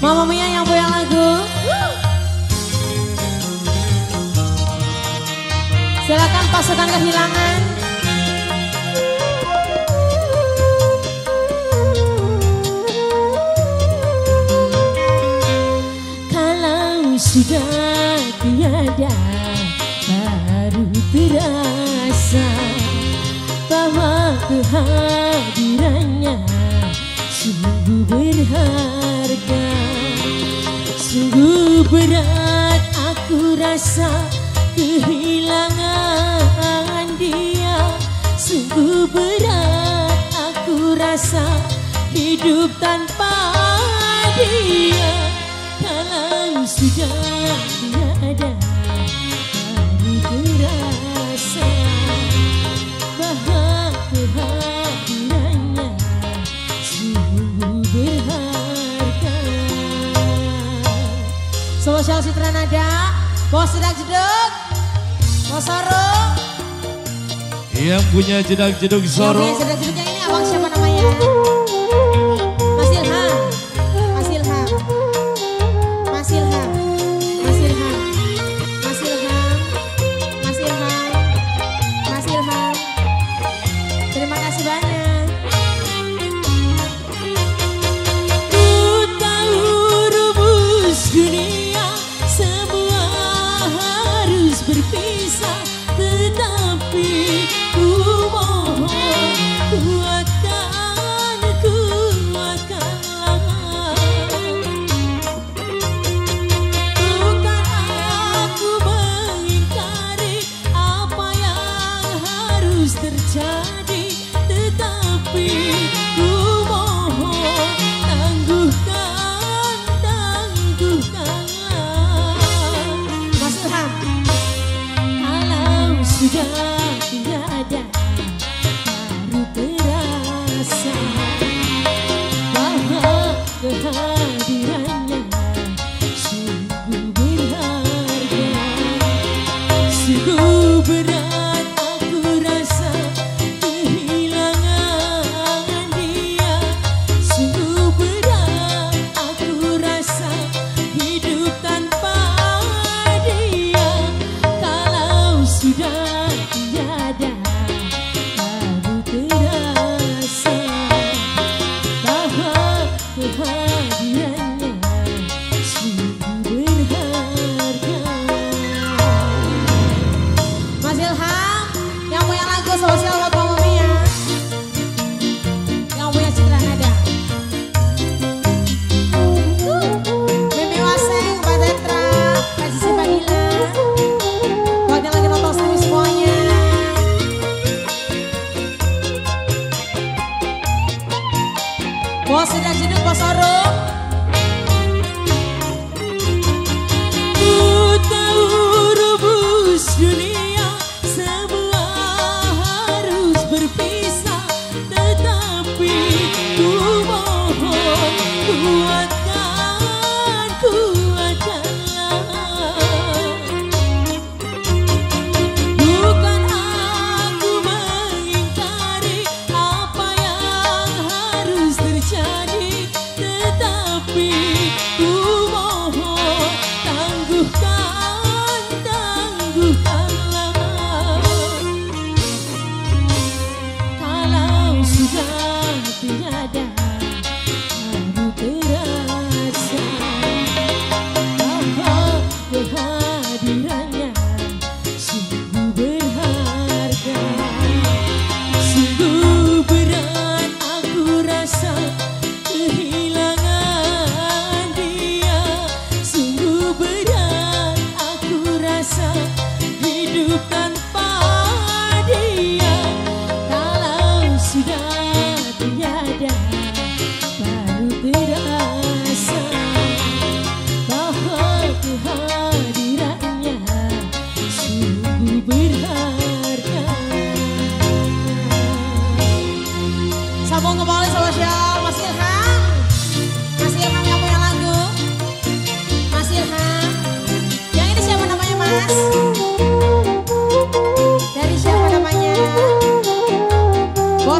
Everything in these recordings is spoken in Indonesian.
Mama Mia yang punya lagu. Silakan pasukan kehilangan. Kalau sudah tiada baru terasa bahwa Tuhan Rasa kehilangan dia. Sungguh berat aku rasa hidup tanpa dia. Kalau sudah tidak ada Hari terasa bahagia hadirannya Sungguh berharga. Solo Chelsea Tranada Bos jedak jeduk, bos sorong. Yang punya jedak jeduk sorong. Yang punya jedak jeduk yang ini abang siapa namanya? could be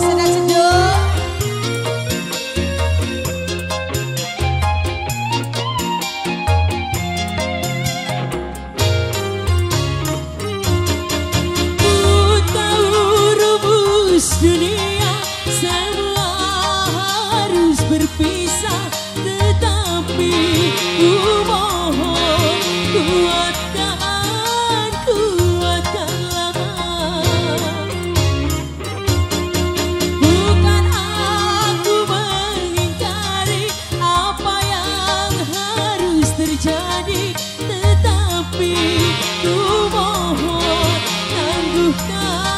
So that's a tetapi ku mohon tangguhkan